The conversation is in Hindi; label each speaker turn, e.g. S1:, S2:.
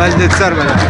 S1: बस दिख सर बजा